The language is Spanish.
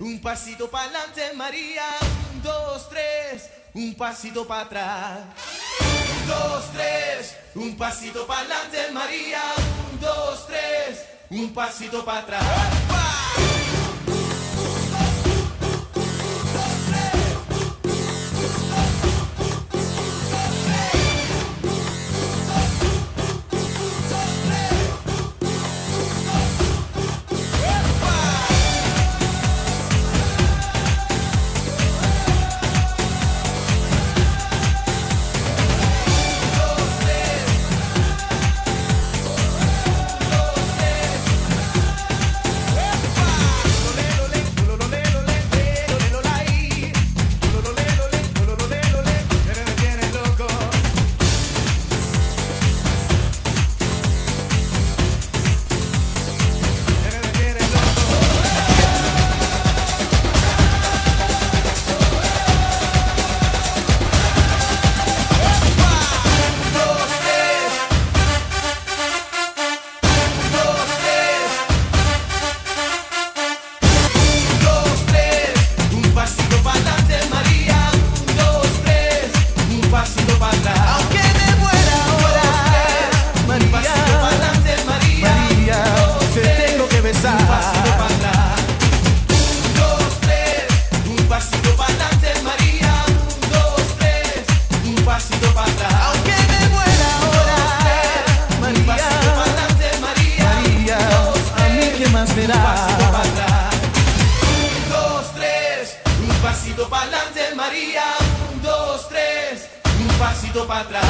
un pasito para adelante, María. Un, dos, tres, un pasito para atrás. Un, dos, tres, un pasito para adelante, María. Un, dos, tres, un pasito para atrás. Un pasito para atrás. Un, dos, tres, un pasito para adelante, María. Un, dos, tres, un pasito para atrás.